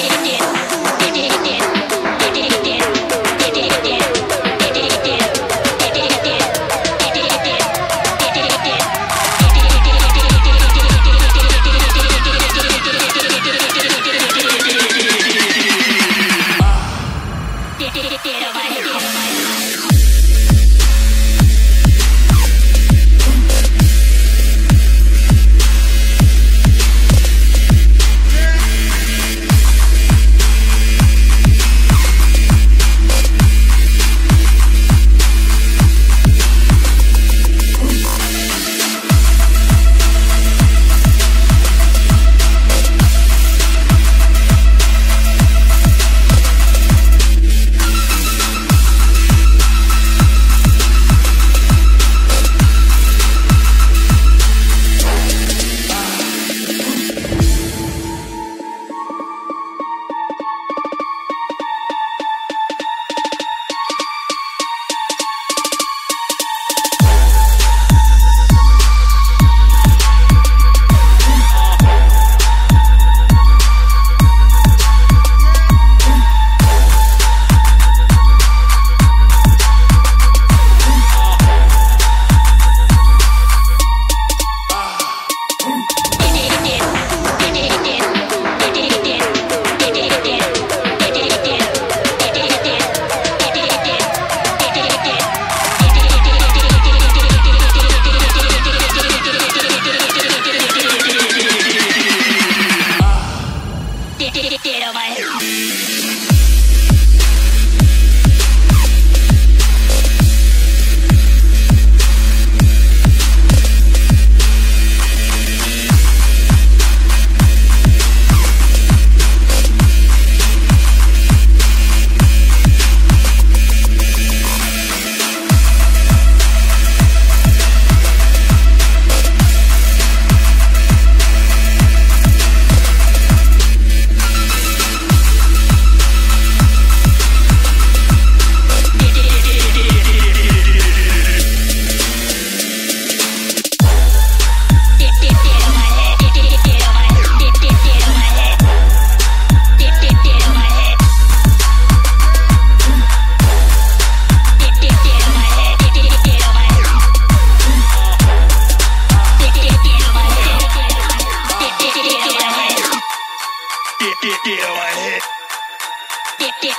Yeah.